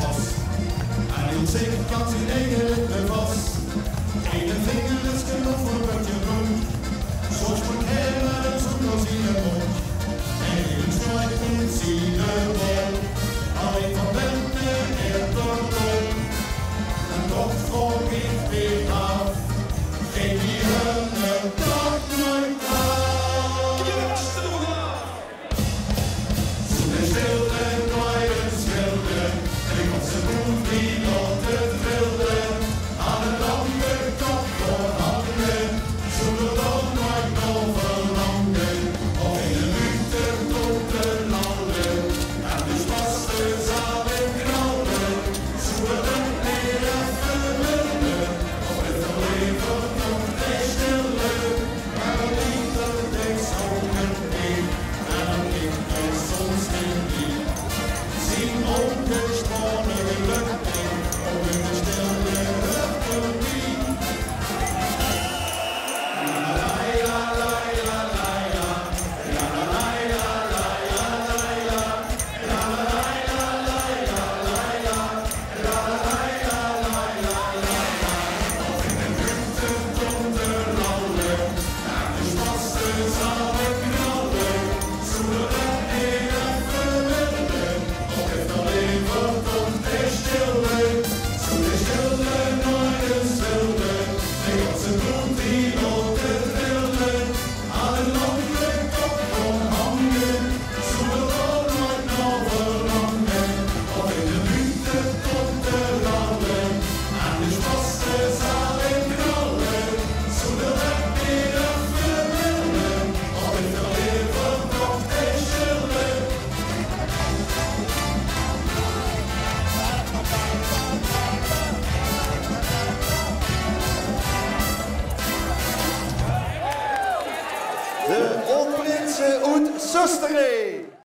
vast. Aan zeker kans in eigen ritme vast. Geen vinger is genoeg voor de Omlinse Oet Susteren.